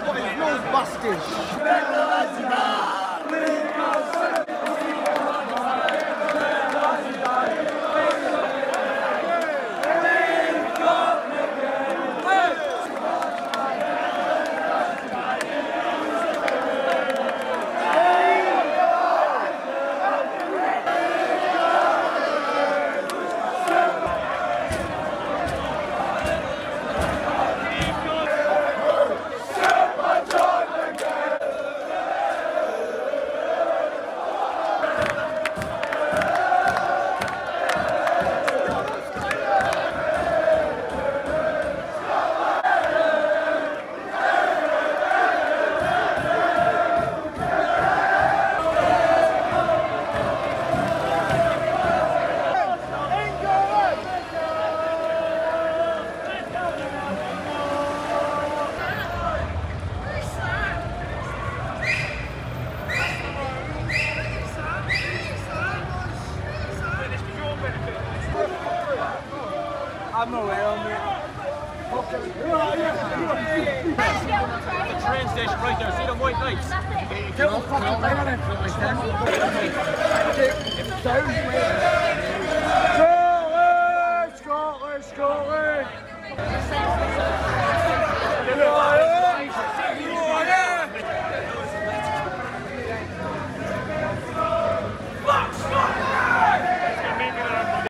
guy got his nose busted. I'm not around it. Train station right there, see the white lights? Get the fucking down!